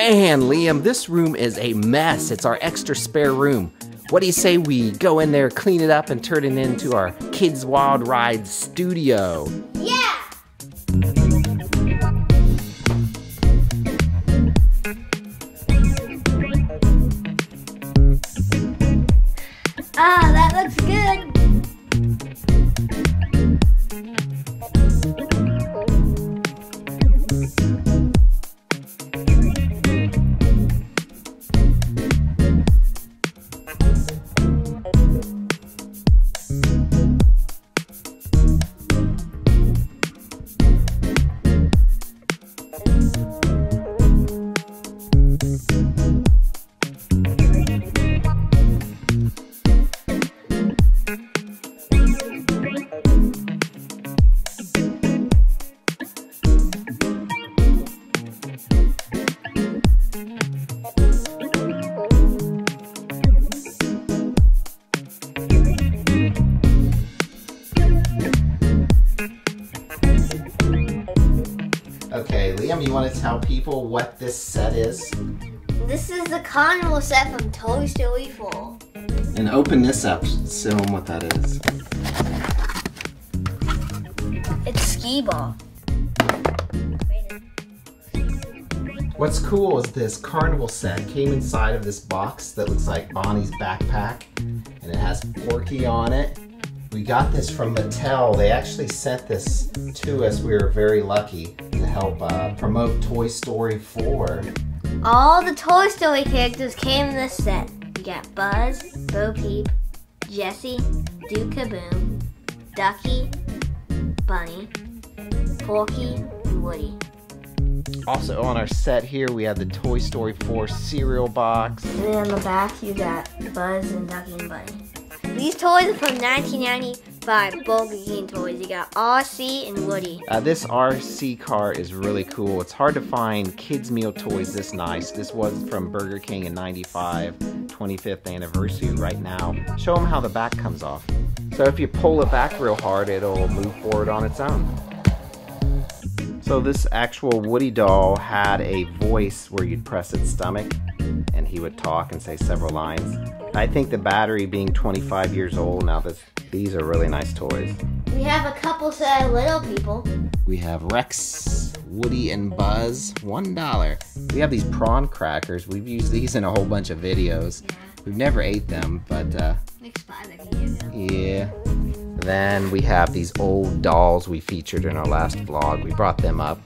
Man, Liam, this room is a mess. It's our extra spare room. What do you say we go in there, clean it up, and turn it into our Kids Wild Ride studio? Yeah! Ah, Okay, Liam, you want to tell people what this set is? This is the carnival set from Toy Story 4. And open this up, show them what that is. It's skee ball. What's cool is this carnival set came inside of this box that looks like Bonnie's backpack, and it has Forky on it. We got this from Mattel. They actually sent this to us. We were very lucky help uh, promote Toy Story 4. All the Toy Story characters came in this set. You got Buzz, Bo Peep, Jessie, Duke Kaboom, Ducky, Bunny, Forky, and Woody. Also on our set here, we have the Toy Story 4 cereal box. And then on the back, you got Buzz and Ducky and Bunny. These toys are from 1995 Burger King toys. You got RC and Woody. Uh, this RC car is really cool. It's hard to find kids meal toys this nice. This was from Burger King in 95, 25th anniversary right now. Show them how the back comes off. So if you pull it back real hard, it'll move forward on its own. So this actual Woody doll had a voice where you'd press its stomach and he would talk and say several lines. I think the battery being 25 years old now, this, these are really nice toys. We have a couple set of little people. We have Rex, Woody, and Buzz. One dollar. We have these prawn crackers. We've used these in a whole bunch of videos. Yeah. We've never ate them, but uh, yeah. Then we have these old dolls we featured in our last vlog. We brought them up.